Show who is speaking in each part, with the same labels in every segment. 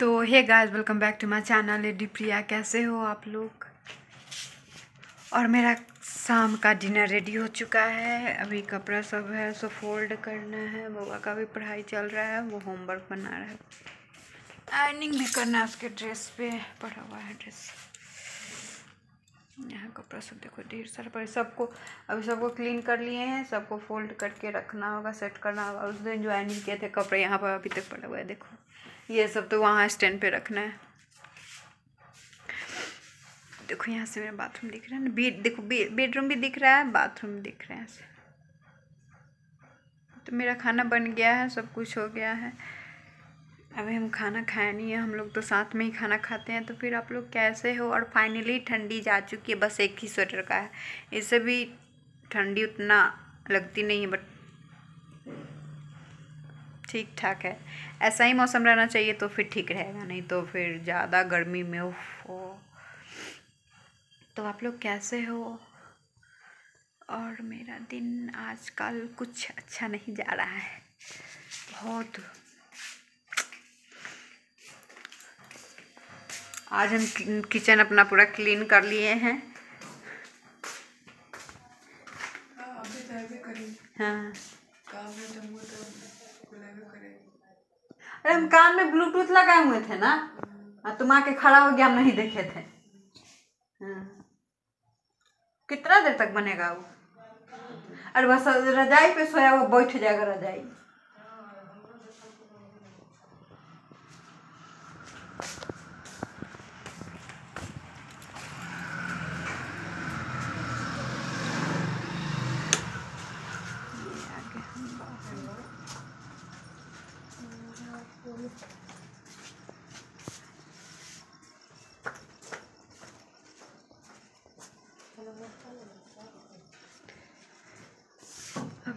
Speaker 1: तो hey guys welcome back to my channel lady Priya कैसे हो आप लोग? और मेरा शाम का डिनर रेडी हो चुका है। अभी कपड़ा सब है सो फोल्ड करना है। बउआ का भी पढ़ाई चल रहा है, वो होमवर्क बना रहा है। आयरनिंग भी करना है उसके ड्रेस पे। पढ़ा हुआ है ड्रेस यहाँ कपड़ा सब देखो, ढेर सारा पड़े सबको, अभी सबको क्लीन कर लिए हैं, सबको फोल्ड करके रखना होगा सेट करना होगा। उस दिन जो आयरनिंग किए थे, कपड़े यहाँ पर अभी तक पड़ा हुआ है, देखो। ये सब तो वहाँ स्टैंड पे रखना है। देखो, यहाँ से मेरा बाथरूम दिख रहा है ना। बेड देखो बेडरूम भी दिख रहा है बाथरूम दिख रहा है। तो मेरा खाना बन गया है, सब कुछ हो गया है। अभी हम खाना खाए नहीं है, हम लोग तो साथ में ही खाना खाते हैं तो फिर आप लोग कैसे हो? और फाइनली ठंडी जा चुकी है, बस एक ही स्वेटर का है। इससे भी ठंडी उतना लगती नहीं है बट ठीक ठाक है। ऐसा ही मौसम रहना चाहिए तो फिर ठीक रहेगा, नहीं तो फिर ज़्यादा गर्मी में हो। तो आप लोग कैसे हो? और मेरा दिन आजकल कुछ अच्छा नहीं जा रहा है। बहुत आज हम किचन अपना पूरा क्लीन कर लिए हैं। हाँ। अरे हम कान में ब्लूटूथ लगाए हुए थे ना? हाँ तुम आके खड़ा हो गया, हम नहीं देखे थे। हाँ। कितना देर तक बनेगा वो? अरे बस, रजाई पे सोया वो बैठ जाएगा, रजाई।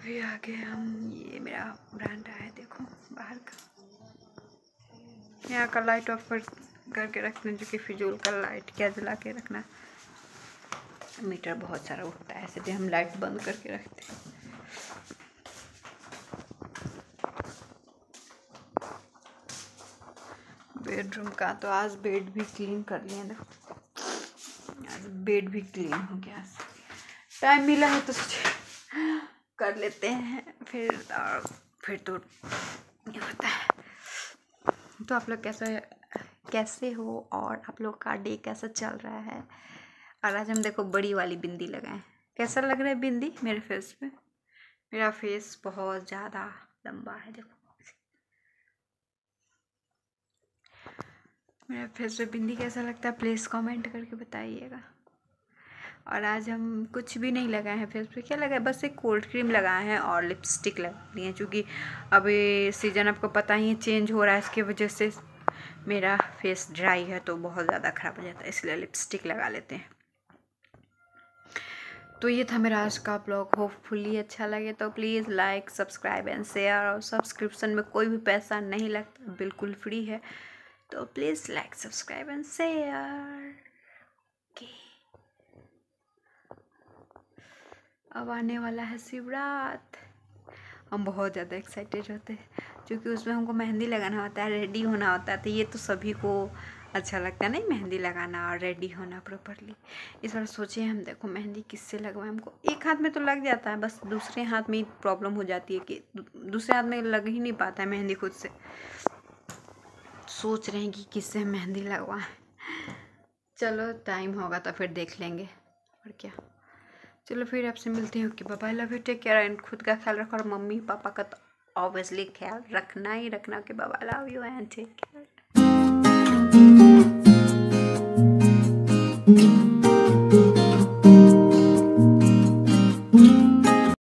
Speaker 1: अभी आगे हम। ये मेरा ब्रांडा है, देखो, बाहर का। यहाँ का लाइट ऑफ़ कर करके रखना, जो कि फिजूल का लाइट क्या जला के रखना। मीटर बहुत सारा उठता है इसलिए हम लाइट बंद करके रखते हैं। बेडरूम का तो आज बेड भी क्लीन कर लिए देखो। आज बेड भी क्लीन हो गया टाइम मिला है तो सोचे कर लेते हैं। फिर और फिर तो ये होता है। तो आप लोग कैसे कैसे हो और आप लोग का डे कैसा चल रहा है? और आज हम देखो बड़ी वाली बिंदी लगाएँ। कैसा लग रहा है बिंदी मेरे फेस पे? मेरा फेस बहुत ज़्यादा लंबा है, देखो। मेरा फेस पे बिंदी कैसा लगता है? प्लीज़ कमेंट करके बताइएगा। और आज हम कुछ भी नहीं लगाए हैं फेस पे क्या लगाए? बस एक कोल्ड क्रीम लगाए हैं और लिपस्टिक लगा ली है, क्योंकि अभी सीज़न आपको पता ही है चेंज हो रहा है इसकी वजह से। मेरा फेस ड्राई है तो बहुत ज़्यादा ख़राब हो जाता है, इसलिए लिपस्टिक लगा लेते हैं। तो ये था मेरा आज का ब्लॉग होपफुली अच्छा लगे तो please like subscribe and share और सब्सक्रिप्शन में कोई भी पैसा नहीं लगता, बिल्कुल फ्री है। तो please like subscribe and share okay अब आने वाला है शिवरात। हम बहुत ज़्यादा एक्साइटेड होते हैं, क्योंकि उसमें हमको मेहंदी लगाना होता है रेडी होना होता है तो ये तो सभी को अच्छा लगता है, नहीं? मेहंदी लगाना और रेडी होना प्रॉपरली इस बार सोचे हम, देखो मेहंदी किससे लगवाएँ? हमको एक हाथ में तो लग जाता है, बस दूसरे हाथ में ही प्रॉब्लम हो जाती है कि दूसरे हाथ में लग ही नहीं पाता है मेहंदी खुद से। सोच रहे हैं कि किससे मेहंदी लगवाएँ। चलो टाइम होगा तो फिर देख लेंगे, और क्या। चलो फिर आपसे मिलते हैं। कि बाबा love you take care and खुद का ख्याल रखो और मम्मी पापा का तो ऑब्वियसली ख्याल रखना ही रखना। कि बाबा love you and take care